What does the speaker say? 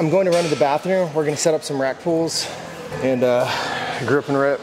I'm going to run to the bathroom. We're gonna set up some rack pools and uh, grip and rip.